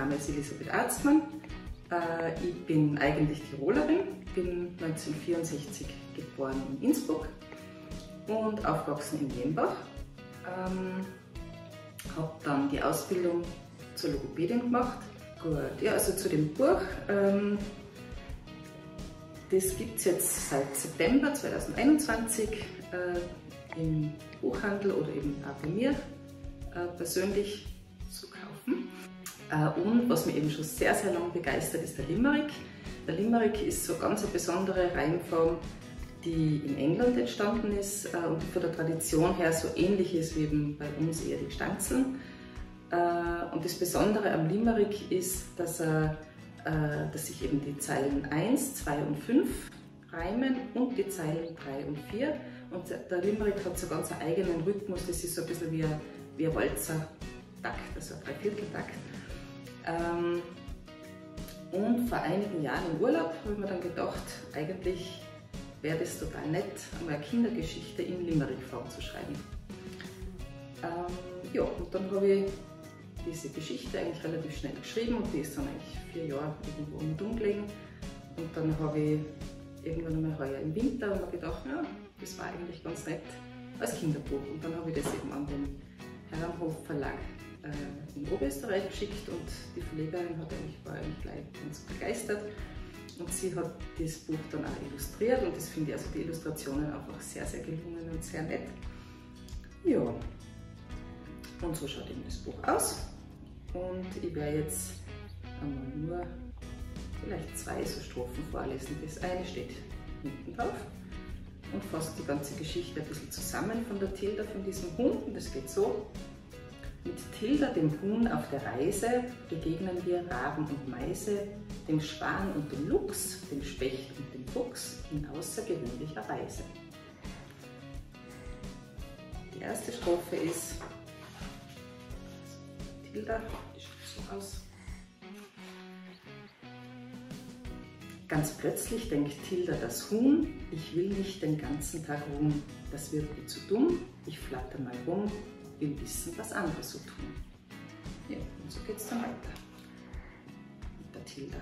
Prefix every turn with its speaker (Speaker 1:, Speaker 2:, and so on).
Speaker 1: Name ist Elisabeth Arztmann. Äh, ich bin eigentlich Tirolerin, bin 1964 geboren in Innsbruck und aufgewachsen in Jenbach. Ähm, habe dann die Ausbildung zur Logopädin gemacht. Gut, ja, also zu dem Buch. Ähm, das gibt es jetzt seit September 2021 äh, im Buchhandel oder eben auch bei mir äh, persönlich zu kaufen. Äh, und was mich eben schon sehr, sehr lange begeistert, ist der Limerick. Der Limerick ist so ganz eine besondere Reimform, die in England entstanden ist äh, und von der Tradition her so ähnlich ist wie eben bei uns eher die Stanzeln. Äh, und das Besondere am Limerick ist, dass, er, dass sich eben die Zeilen 1, 2 und 5 reimen und die Zeilen 3 und 4. Und der Limerick hat so ganz einen eigenen Rhythmus, das ist so ein bisschen wie ein, wie ein Walzer-Takt, also ein Dreivierteltakt. Ähm, und vor einigen Jahren im Urlaub habe ich mir dann gedacht, eigentlich wäre das total nett, einmal eine Kindergeschichte in Limerick-Form zu schreiben. Ähm, ja, und dann habe ich diese Geschichte eigentlich relativ schnell geschrieben und die ist dann eigentlich vier Jahre irgendwo mit umgelegen. Und dann habe ich irgendwann einmal heuer im Winter und gedacht, ja, das war eigentlich ganz nett als Kinderbuch. Und dann habe ich das eben an den Herrenhof Verlag in Oberösterreich geschickt und die Verlegerin hat eigentlich, war eigentlich gleich ganz begeistert. Und sie hat das Buch dann auch illustriert und das finde ich also die Illustrationen einfach sehr, sehr gelungen und sehr nett. Ja, und so schaut eben das Buch aus. Und ich werde jetzt einmal nur vielleicht zwei so Strophen vorlesen. Das eine steht hinten drauf und fasst die ganze Geschichte ein bisschen zusammen von der Tilda, von diesem Hund. Und das geht so. Mit Tilda, dem Huhn auf der Reise, begegnen wir Raben und Meise, dem Schwan und dem Luchs, dem Specht und dem Fuchs in außergewöhnlicher Weise. Die erste Strophe ist Tilda, die schaut so aus. Ganz plötzlich denkt Tilda das Huhn, ich will nicht den ganzen Tag ruhen, das wird mir zu dumm, ich flatter mal rum, will wissen, was andere so tun. Ja, und so geht es dann weiter mit der Tilda.